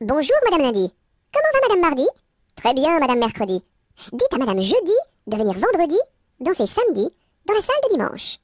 Bonjour, Madame Lundi. Comment va Madame Mardi? Très bien, Madame Mercredi. Dites à Madame Jeudi de venir vendredi, danser samedi, dans la salle de dimanche.